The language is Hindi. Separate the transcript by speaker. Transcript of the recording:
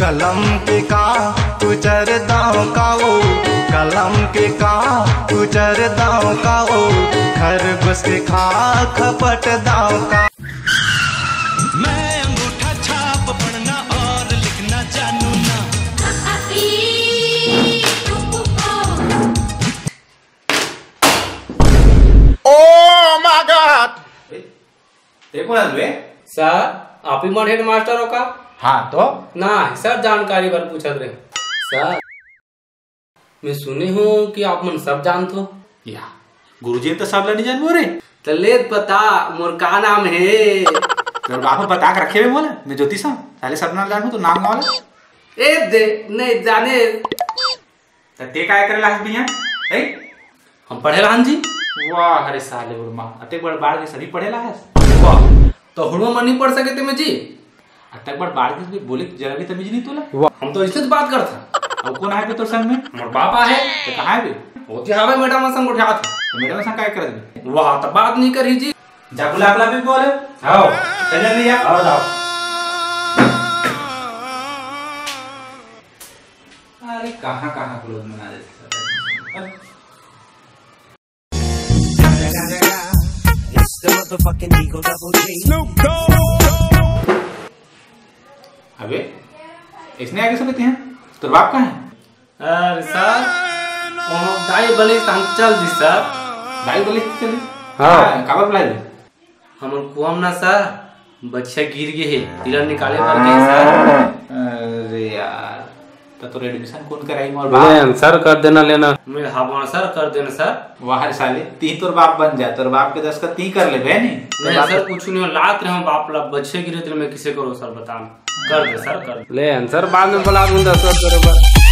Speaker 1: कलम के का कुचर दाव का ओ कलम के का कुचर दाव का ओ खरगोश के खा खपट दाव का।
Speaker 2: मैं अंगूठा छाप पढ़ना और लिखना जानू ना।
Speaker 3: ते कोण
Speaker 4: सर आप ही मन हेड मास्टर हो का?
Speaker 3: हाँ तो?
Speaker 4: ना सर जानकारी बार पूछत रहे। सर मैं सुने हूँ कि आप मन सब जानते। हो
Speaker 3: या गुरुजी ने तो सब लड़ी जानबो रे।
Speaker 4: तो ले पता मोर का नाम है?
Speaker 3: तो बाप बता के रखे हुए बोले मैं ज्योतिष हूँ पहले सब नाम जानू तो नाम वाला
Speaker 4: ए दे नहीं जाने।
Speaker 3: तो ते काय करे लास्ट बिया ए
Speaker 4: हम पढ़े रहन जी।
Speaker 3: वाह अरे साले उर्मा अते बड़ बाढ़ के सभी पढ़ेला है
Speaker 4: वाह। तो हुड़ो मन नहीं पढ़ सके थे जी।
Speaker 3: अते बड़ बाढ़ के भी बोले जरा भी तमीज नहीं तोला।
Speaker 4: हम तो इससे बात करता
Speaker 3: अब कौन है बे तोर संग में?
Speaker 4: मोर पापा है
Speaker 3: तो कहाँ है बे
Speaker 4: होती हवे मैडम संग उठा था
Speaker 3: तो मेरे संग काय कर दे
Speaker 4: वाह तो बात नहीं करी जी।
Speaker 3: जा बुला बुला भी बोले।
Speaker 4: आओ
Speaker 3: चल जल्दी
Speaker 4: आओ जाओ।
Speaker 3: अरे कहाँ कहाँ क्लोज मना देते अबे इसने आगे सुनते हैं? तो बाप कहाँ है?
Speaker 4: अरे सर ओ दाई बने हम चल जी सर।
Speaker 3: दाई बोले चलिए
Speaker 4: हाँ।
Speaker 3: काबर बुलाए बे?
Speaker 4: हमर कुआम ना सर बच्चा गिर गए है। तिलर निकाले पर गए सर।
Speaker 3: अरे यार। तो तोर एडमिशन कौन कराई मोर
Speaker 4: ले
Speaker 3: बाप
Speaker 4: आंसर कर देना लेना। मैं हाँ सर कर देना सर।
Speaker 3: वाहर साले ती तोर बाप बन जा तोर बाप के दस का ती कर ले बे नहीं
Speaker 4: नहीं सर कुछ नहीं लात रहे हूँ बाप ला बच्चे गिरे में मैं किसे करो सर बता कर दे सर कर ले आंसर बाद में बुला दूँगा सर तेरे पर